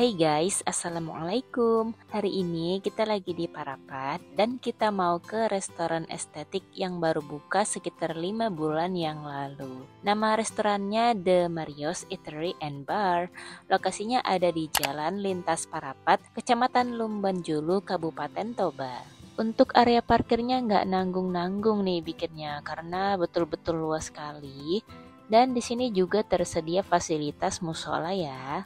Hai guys, Assalamualaikum. Hari ini kita lagi di Parapat Dan kita mau ke restoran estetik yang baru buka sekitar 5 bulan yang lalu. Nama restorannya The Marios Eatery and Bar. Lokasinya ada di Jalan Lintas Parapat, Kecamatan Lumban Julu, Kabupaten Toba. Untuk area parkirnya nggak nanggung-nanggung nih bikinnya karena betul-betul luas sekali. Dan di sini juga tersedia fasilitas musola ya.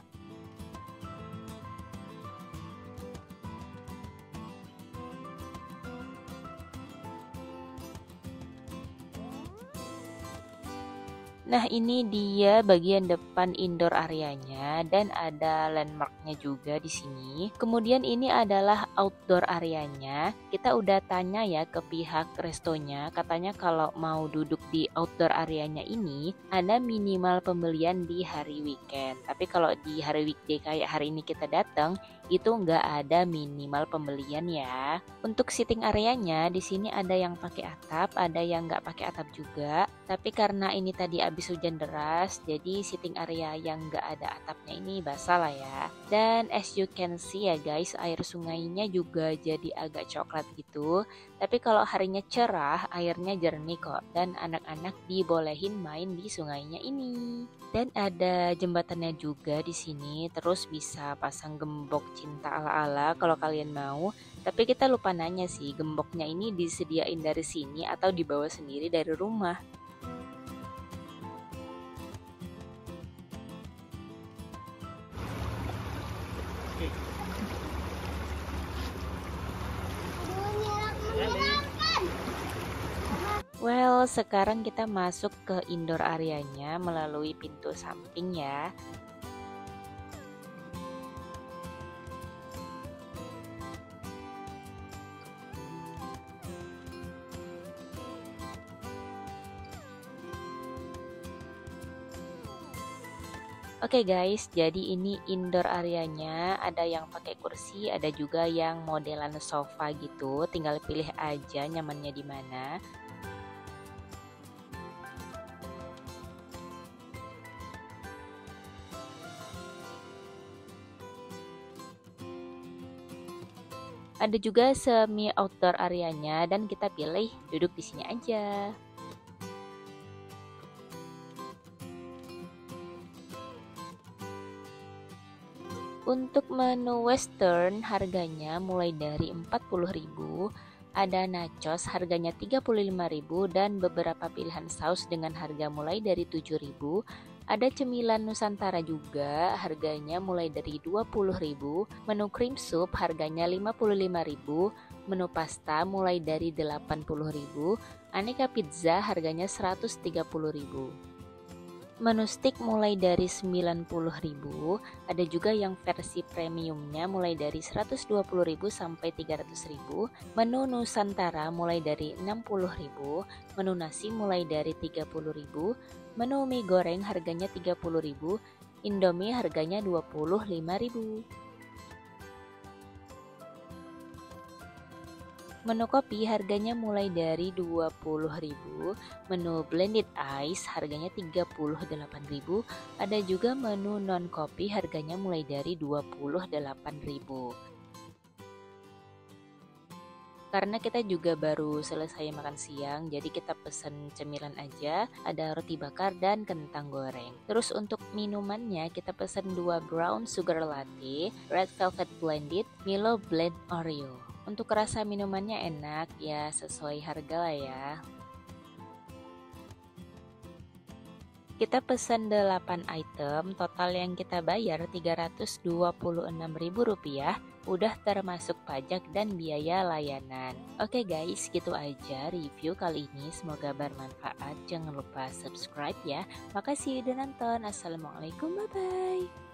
Nah ini dia bagian depan indoor areanya dan ada landmarknya juga di sini. Kemudian ini adalah outdoor areanya. Kita udah tanya ya ke pihak restonya, katanya kalau mau duduk di outdoor areanya ini ada minimal pembelian di hari weekend. Tapi kalau di hari weekday kayak hari ini kita datang itu nggak ada minimal pembelian ya. Untuk sitting areanya di sini ada yang pakai atap, ada yang nggak pakai atap juga. Tapi karena ini tadi habis hujan deras, jadi sitting area yang nggak ada atapnya ini basah lah ya. Dan as you can see ya guys, air sungainya juga jadi agak coklat gitu. Tapi kalau harinya cerah, airnya jernih kok. Dan anak-anak dibolehin main di sungainya ini. Dan ada jembatannya juga di sini. Terus bisa pasang gembok cinta ala-ala kalau kalian mau. Tapi kita lupa nanya sih, gemboknya ini disediain dari sini atau dibawa sendiri dari rumah. Well, sekarang kita masuk ke indoor areanya melalui pintu samping ya. Oke okay guys, jadi ini indoor areanya, ada yang pakai kursi, ada juga yang modelan sofa gitu. Tinggal pilih aja nyamannya di mana. Ada juga semi outdoor areanya dan kita pilih duduk di sini aja. Untuk menu western harganya mulai dari 40.000, ada nachos harganya 35.000 dan beberapa pilihan saus dengan harga mulai dari 7.000. Ada cemilan Nusantara juga, harganya mulai dari 20.000. Menu cream soup harganya 55.000. Menu pasta mulai dari 80.000. Aneka pizza harganya 130.000 menu stick mulai dari 90.000 ada juga yang versi premiumnya mulai dari 120.000 sampai 300.000 menu nusantara mulai dari 60.000 menu nasi mulai dari 30.000 menu mie goreng harganya 30.000 indomie harganya 25.000 Menu kopi harganya mulai dari 20.000, menu blended ice harganya 38.000, ada juga menu non kopi harganya mulai dari 28.000. Karena kita juga baru selesai makan siang, jadi kita pesen cemilan aja, ada roti bakar dan kentang goreng. Terus untuk minumannya kita pesen dua brown sugar latte, red velvet blended, Milo blend Oreo. Untuk rasa minumannya enak, ya sesuai harga lah ya. Kita pesan 8 item, total yang kita bayar Rp326.000, udah termasuk pajak dan biaya layanan. Oke guys, gitu aja review kali ini, semoga bermanfaat. Jangan lupa subscribe ya. Makasih udah nonton. Assalamualaikum, bye-bye.